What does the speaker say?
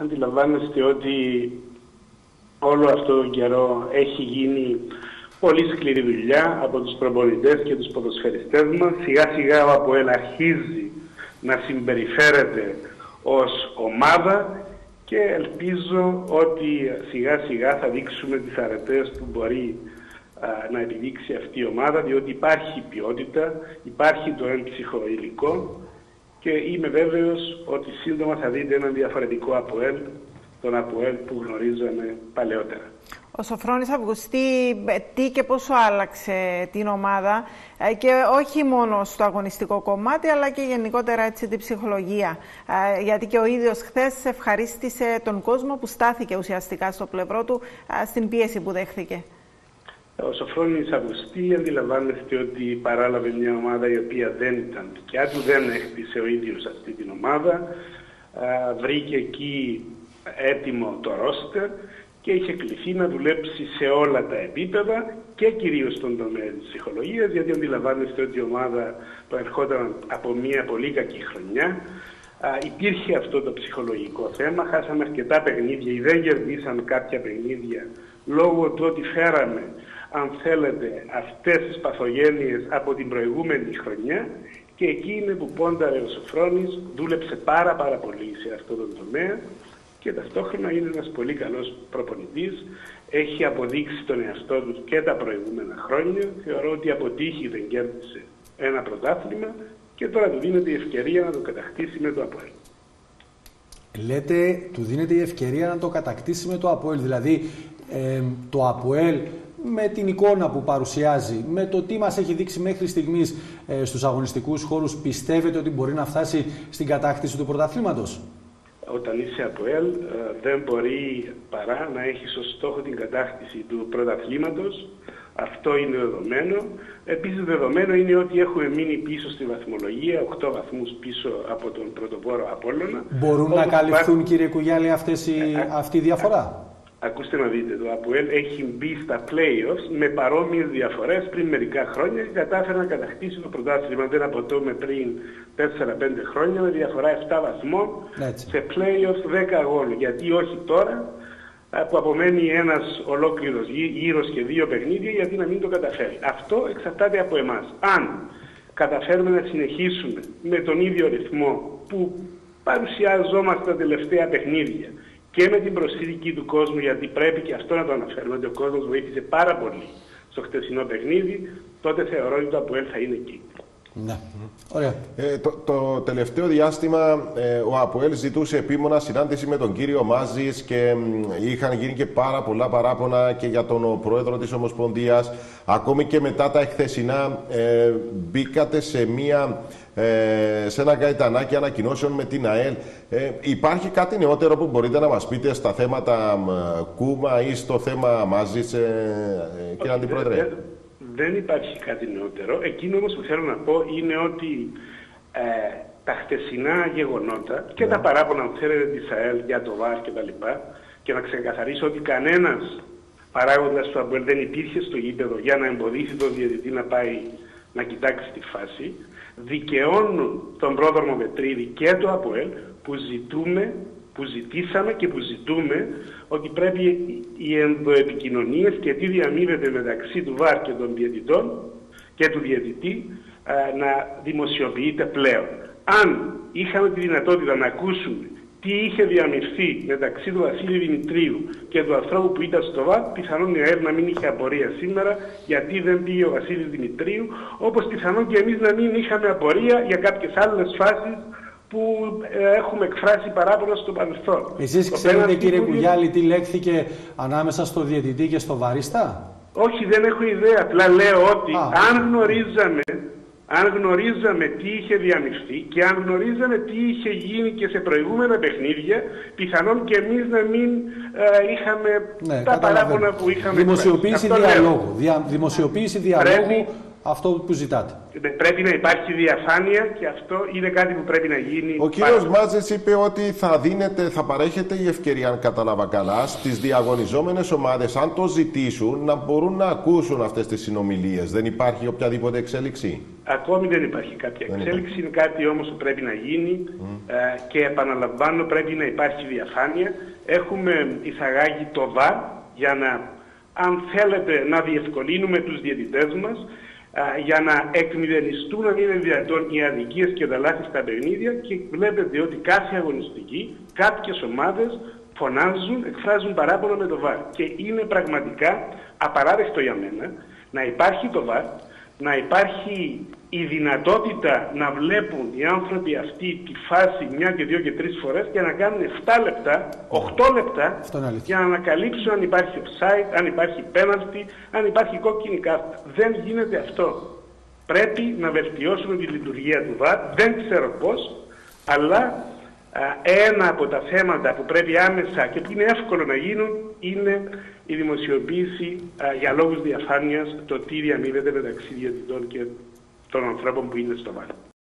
Αντιλαμβάνεστε ότι όλο αυτό τον καιρό έχει γίνει πολύ σκληρή δουλειά από τους προπονητές και τους ποδοσφαιριστές μας. Σιγά σιγά ο Αποέλ αρχίζει να συμπεριφέρεται ως ομάδα και ελπίζω ότι σιγά σιγά θα δείξουμε τις αρετές που μπορεί να επιδείξει αυτή η ομάδα διότι υπάρχει ποιότητα, υπάρχει το έμψυχο υλικό και είμαι βέβαιος ότι σύντομα θα δείτε έναν διαφορετικό ΑΠΟΕΛ, τον ΑΠΟΕΛ που γνωρίζαμε παλαιότερα. Ο Σοφρόνης Αυγουστή ε, τι και πόσο άλλαξε την ομάδα ε, και όχι μόνο στο αγωνιστικό κομμάτι αλλά και γενικότερα έτσι την ψυχολογία. Ε, γιατί και ο ίδιος χθες ευχαρίστησε τον κόσμο που στάθηκε ουσιαστικά στο πλευρό του στην πίεση που δέχθηκε. Ο Σοφρόνης Αυγουστή αντιλαμβάνεστε ότι παράλαβε μια ομάδα η οποία δεν ήταν δικιά του, δεν έχτισε ο ίδιος αυτή την ομάδα. Βρήκε εκεί έτοιμο το ρόστερ και είχε κληθεί να δουλέψει σε όλα τα επίπεδα και κυρίως στον τομέα της ψυχολογίας γιατί αντιλαμβάνεστε ότι η ομάδα προερχόταν από μια πολύ κακή χρονιά. Α, υπήρχε αυτό το ψυχολογικό θέμα, χάσαμε αρκετά παιχνίδια ή δεν κερδίσαμε κάποια παιχνίδια λόγω του ότι φέραμε, αν θέλετε, αυτές τις παθογένειες από την προηγούμενη χρονιά και εκεί είναι που πόνταρε ο Σοφρόνης, δούλεψε πάρα πάρα πολύ σε αυτό το τομέα και ταυτόχρονα είναι ένας πολύ καλός προπονητής. Έχει αποδείξει τον εαυτό του και τα προηγούμενα χρόνια. Θεωρώ ότι αποτύχει δεν κέρδισε ένα πρωτάθλημα και τώρα του δίνεται η ευκαιρία να το κατακτήσει με το ΑΠΟΕΛ. Λέτε, του δίνεται η ευκαιρία να το κατακτήσει με το ΑΠΟΕΛ. Δηλαδή, ε, το ΑΠΟΕΛ με την εικόνα που παρουσιάζει, με το τι μας έχει δείξει μέχρι στιγμής ε, στους αγωνιστικούς χώρους, πιστεύετε ότι μπορεί να φτάσει στην κατάκτηση του πρωταθλήματος; Όταν είσαι από ΕΛ δεν μπορεί παρά να έχεις ως στόχο την κατάκτηση του πρωταθλήματος. Αυτό είναι δεδομένο. Επίσης δεδομένο είναι ότι έχουμε μείνει πίσω στη βαθμολογία, 8 βαθμούς πίσω από τον πρωτοπόρο Απόλλωνα. Μπορούν να καλυφθούν κύριε Κουγιάλη αυτές η, ε, αυτή η διαφορά; Ακούστε να δείτε, το ΑΠΟΕΛ έχει μπει στα playoffs με παρόμοιες διαφορές πριν μερικά χρόνια και κατάφερε να κατακτήσει το πρωτάθλημα. Δεν αποτούμε πριν 4-5 χρόνια με διαφορά 7 βαθμών Έτσι. σε playoffs 10 αγώνων. Γιατί όχι τώρα που απομένει ένας ολόκληρος γύρος και δύο παιχνίδια γιατί να μην το καταφέρει. Αυτό εξαρτάται από εμάς. Αν καταφέρουμε να συνεχίσουμε με τον ίδιο ρυθμό που παρουσιαζόμαστε τα τελευταία παιχνίδια και με την προσήλικη του κόσμου, γιατί πρέπει και αυτό να το αναφέρουμε, ότι ο κόσμος βοήθησε πάρα πολύ στο χτεσινό παιχνίδι, τότε θεωρώ ότι το ΑΠΟΕΛ θα είναι εκεί. Ναι. Ωραία. Ε, το, το τελευταίο διάστημα ε, ο ΑΠΟΕΛ ζητούσε επίμονα συνάντηση με τον κύριο Μάζης και είχαν γίνει και πάρα πολλά παράπονα και για τον πρόεδρο της Ομοσπονδίας. Ακόμη και μετά τα εκθεσινά ε, μπήκατε σε μία ε, σε ένα καετανάκι ανακοινώσεων με την ΑΕΛ. Ε, υπάρχει κάτι νεότερο που μπορείτε να μας πείτε στα θέματα Κούμα ή στο θέμα μαζί, ε, ε, κύριε Αντιπρόεδρε; Δεν, υπάρχει κάτι νεότερο. Εκείνο όμως που θέλω να πω είναι ότι ε, τα χτεσινά γεγονότα και τα ναι. παράπονα που θέλετε της ΑΕΛ για το ΒΑΡ και τα λοιπά και να ξεκαθαρίσω ότι κανένας παράγοντας του ΑΜΠΟΕΛ δεν υπήρχε στο γήπεδο για να εμποδίσει τον διαιτητή να πάει να κοιτάξει τη φάση δικαιώνουν τον πρόδρομο Μετρίδη και το ΑΠΟΕΛ που ζητούμε, που ζητήσαμε και που ζητούμε ότι πρέπει οι ενδοεπικοινωνίες και τι διαμείβεται μεταξύ του ΒΑΡ και των διαιτητών και του διαιτητή να δημοσιοποιείται πλέον. Αν είχαμε τη δυνατότητα να ακούσουμε τι είχε διαμειφθεί μεταξύ του Βασίλη Δημητρίου και του ανθρώπου που ήταν στο ΒΑΤ, πιθανόν η ΑΕΡ να μην είχε απορία σήμερα γιατί δεν πήγε ο Βασίλης Δημητρίου, όπως πιθανόν και εμείς να μην είχαμε απορία για κάποιες άλλες φάσεις που ε, έχουμε εκφράσει παράπονα στο παρελθόν. Εσείς ξέρετε κύριε Κουγιάλη τι λέξθηκε ανάμεσα στο διαιτητή και στο βαρίστα; Όχι δεν έχω ιδέα, απλά λέω ότι αν γνωρίζαμε αν γνωρίζαμε τι είχε διαμειφθεί και αν γνωρίζαμε τι είχε γίνει και σε προηγούμενα παιχνίδια, πιθανόν και εμείς να μην ε, είχαμε ναι, τα παράπονα που είχαμε. Δημοσιοποίηση διαλόγου. Δια, δημοσιοποίηση διαλόγου αυτό που ζητάτε. Πρέπει να υπάρχει διαφάνεια και αυτό είναι κάτι που πρέπει να γίνει. Ο κύριος Μάζες είπε ότι θα δίνεται, θα παρέχεται η ευκαιρία, αν κατάλαβα καλά, στις διαγωνιζόμενες ομάδες, αν το ζητήσουν, να μπορούν να ακούσουν αυτές τις συνομιλίες. Δεν υπάρχει οποιαδήποτε εξέλιξη; Ακόμη δεν υπάρχει κάποια εξέλιξη, είναι κάτι όμως που πρέπει να γίνει ε, και επαναλαμβάνω πρέπει να υπάρχει διαφάνεια. Έχουμε εισαγάγει το ΒΑ για να αν θέλετε να διευκολύνουμε τους διαιτητές μας για να εκμηδενιστούν αν είναι δυνατόν οι αδικίες και τα λάθη στα παιχνίδια και βλέπετε ότι κάθε αγωνιστική, κάποιες ομάδες φωνάζουν, εκφράζουν παράπονο με το ΒΑΡ. Και είναι πραγματικά απαράδεκτο για μένα να υπάρχει το ΒΑΡ, να υπάρχει η δυνατότητα να βλέπουν οι άνθρωποι αυτή τη φάση μια και δύο και τρεις φορές και να κάνουν 7 λεπτά, 8 λεπτά για να ανακαλύψουν αν υπάρχει offside, αν υπάρχει penalty, αν υπάρχει κόκκινη κάρτα. Δεν γίνεται αυτό. Πρέπει να βελτιώσουμε τη λειτουργία του ΒΑΤ, δεν ξέρω πώς, αλλά ένα από τα θέματα που πρέπει άμεσα και που είναι εύκολο να γίνουν είναι η δημοσιοποίηση για λόγους διαφάνειας το τι διαμείβεται μεταξύ διαιτητών και των ανθρώπων που είναι στο βάρο.